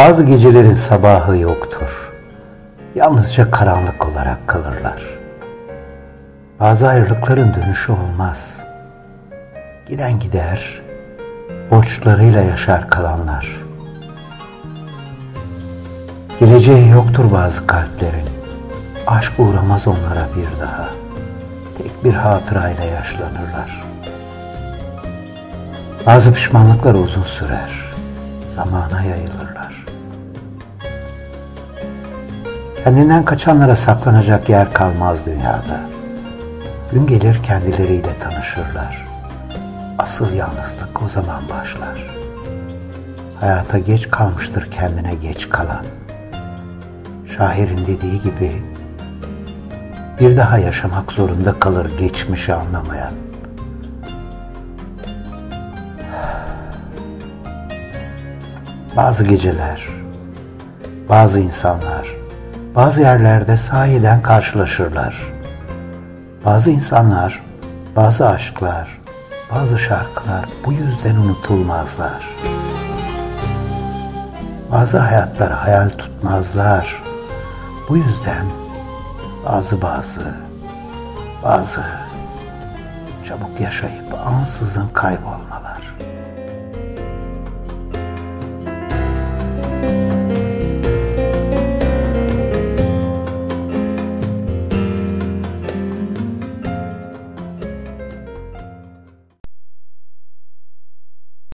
Bazı gecelerin sabahı yoktur. Yalnızca karanlık olarak kalırlar. Bazı ayrılıkların dönüşü olmaz. Giden gider, borçlarıyla yaşar kalanlar. Geleceği yoktur bazı kalplerin. Aşk uğramaz onlara bir daha. Tek bir hatırayla yaşlanırlar. Bazı pişmanlıklar uzun sürer. Zamana yayılırlar. Kendinden kaçanlara saklanacak yer kalmaz dünyada. Gün gelir kendileriyle tanışırlar. Asıl yalnızlık o zaman başlar. Hayata geç kalmıştır kendine geç kalan. Şairin dediği gibi bir daha yaşamak zorunda kalır geçmişi anlamayan. Bazı geceler, bazı insanlar, bazı yerlerde sahiden karşılaşırlar. Bazı insanlar, bazı aşklar, bazı şarkılar bu yüzden unutulmazlar. Bazı hayatlar hayal tutmazlar. Bu yüzden bazı bazı, bazı çabuk yaşayıp ansızın kaybolmalar.